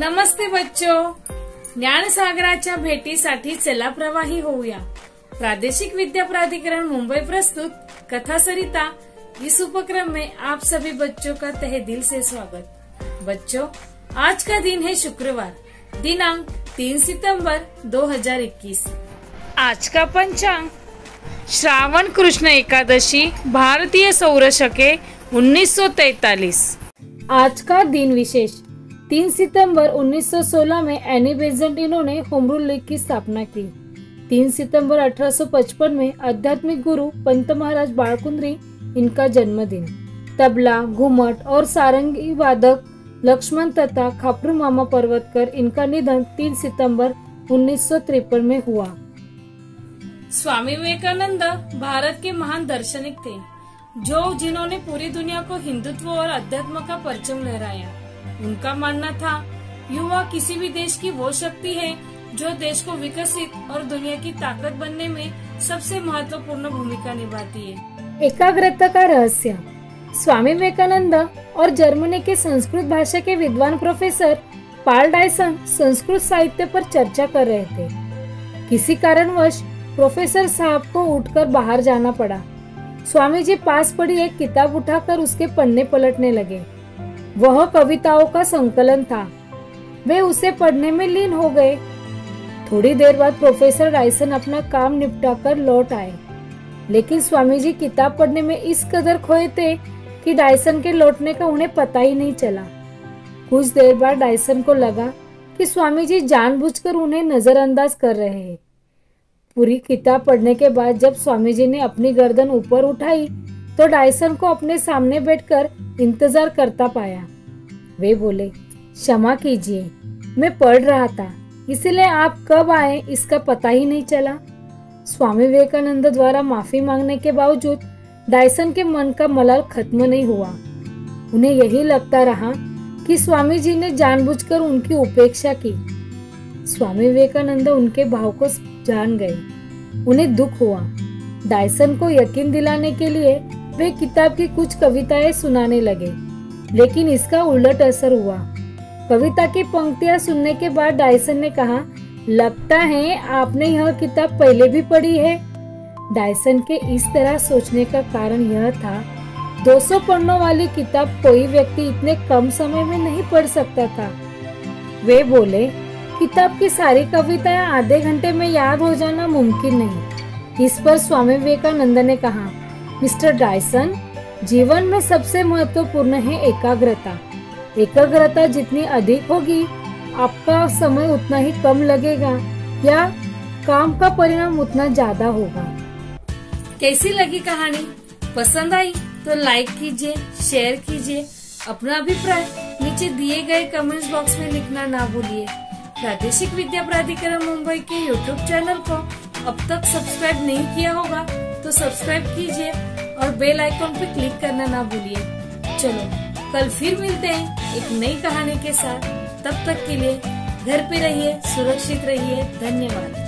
नमस्ते बच्चो। ज्ञानसागराच्या भेटीसाठी चला प्रवाही होऊया. प्रादेशिक विद्या प्राधिकरण मुंबई प्रस्तुत कथा सरिता. इस उपक्रम में आप सभी बच्चों का तहे दिल से स्वागत. बच्चों, आज का दिन है शुक्रवार, दिनांक 3 सितंबर 2021 आज का पंचांग, श्रावण कृष्ण एकादशी, भारतीय सौर शके 1943 आज का दिन विशेष 3 सितंबर 1916 में एनी बेजेंट इन्होंने होम रूल लीग की स्थापना की। 3 सितंबर 1855 में आध्यात्मिक गुरु पंत महाराज बाळकुंद्री इनका जन्मदिन। तबला, घुमट और सारंगी वादक लक्ष्मण तथा खापरू मामा पर्वतकर इनका निधन 3 सितंबर उन्नीस सौ तिरपन में हुआ। स्वामी विवेकानंद भारत के महान दार्शनिक थे, जो जिन्होंने पूरी दुनिया को हिंदुत्व और अध्यात्म का परचम लहराया। उनका मानना था, युवा किसी भी देश की वो शक्ति है जो देश को विकसित और दुनिया की ताकत बनने में सबसे महत्वपूर्ण भूमिका निभाती है। एकाग्रता का रहस्य। स्वामी विवेकानंद और जर्मनी के संस्कृत भाषा के विद्वान प्रोफेसर पाल डायसन संस्कृत साहित्य पर चर्चा कर रहे थे। किसी कारणवश प्रोफेसर साहब को उठकर बाहर जाना पड़ा। स्वामी जी पास पड़ी एक किताब उठाकर उसके पन्ने पलटने लगे। वह कविताओं का संकलन था। वे उसे पढ़ने में लीन हो गए। थोड़ी देर बाद प्रोफेसर राइसन अपना काम निपटाकर लौट आए। लेकिन स्वामी जी किताब पढ़ने में इस कदर खोए थे कि डायसन के लौटने का उन्हें पता ही नहीं चला। कुछ देर बाद डायसन को लगा कि स्वामी जी जानबूझकर उन्हें नजरअंदाज कर रहे हैं। पूरी किताब पढ़ने के बाद जब स्वामी जी ने अपनी गर्दन ऊपर उठाई तो डायसन को अपने सामने बैठकर इंतज़ार करता पाया। वे बोले, क्षमा कीजिए, मैं पढ़ रहा था, इसलिए आप कब आए इसका पता ही नहीं चला। स्वामी विवेकानंद द्वारा माफ़ी मांगने के बावजूद डायसन के मन का मलाल खत्म नहीं हुआ। उन्हें यही लगता रहा कि स्वामी जी ने जानबूझकर उनकी उपेक्षा की। स्वामी विवेकानंद उनके भाव को जान गए। उन्हें दुख हुआ। डायसन को यकीन दिलाने के लिए वे किताब की कुछ कविताएँ सुनाने लगे, लेकिन इसका उलट असर हुआ। कविता की पंक्तियाँ सुनने के बाद डायसन ने कहा, लगता है आपने यह किताब पहले भी पढ़ी है। डायसन के इस तरह सोचने का कारण यह था 200 पन्नों वाली किताब कोई व्यक्ति इतने कम समय में नहीं पढ़ सकता था। वे बोले, किताब की सारी कविताएँ आधे घंटे में याद हो जाना मुमकिन नहीं। इस पर स्वामी विवेकानंद ने कहा मिस्टर डायसन, जीवन में सबसे महत्वपूर्ण है एकाग्रता। एकाग्रता जितनी अधिक होगी, आपका समय उतना ही कम लगेगा, या काम का परिणाम उतना ज़्यादा होगा। कैसी लगी कहानी? पसंद आई तो लाइक कीजिए शेयर कीजिए, अपना अभिप्राय नीचे दिए गए कमेंट्स बॉक्स में लिखना ना भूलिए। प्रादेशिक विद्या प्राधिकरण मुंबई के यूट्यूब चैनल को अब तक सब्सक्राइब नहीं किया होगा। तो सब्सक्राइब कीजिए और बेल आइकॉन पे क्लिक करना ना भूलिए। चलो, कल फिर मिलते हैं एक नई कहानी के साथ। तब तक के लिए घर पे रहिए, सुरक्षित रहिए। धन्यवाद।